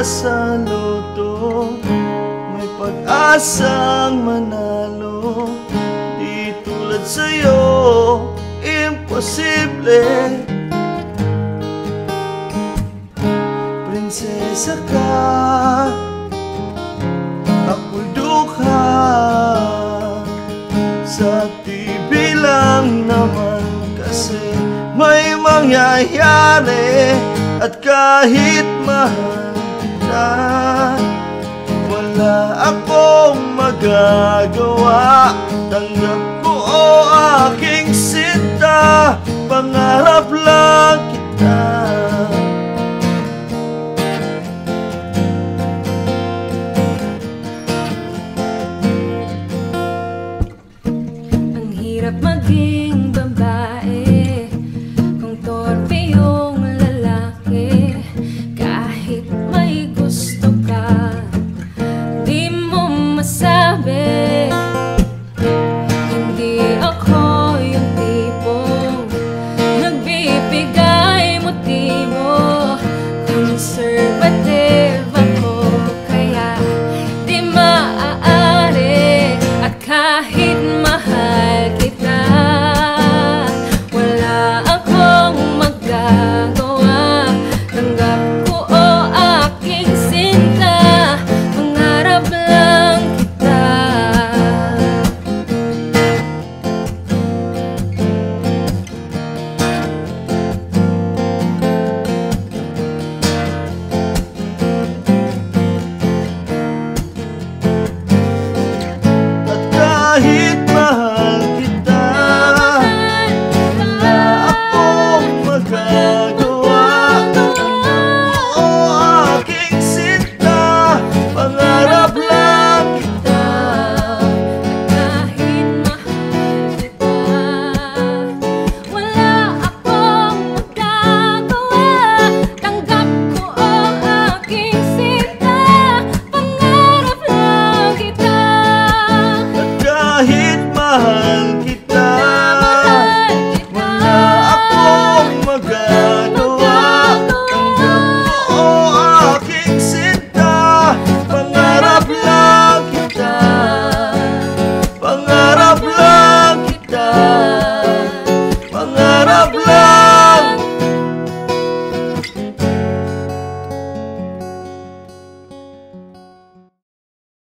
sa loto May pag-asang manalo. Di tulad sa'yo, imposible. Prinsesa ka Ako'y dukha Sa TV lang naman kasi May mangyayari. At kahit mahal ginagawa. Tanggap mo o oh, aking sinta. Pangarap lang kita. Ang hirap maging babae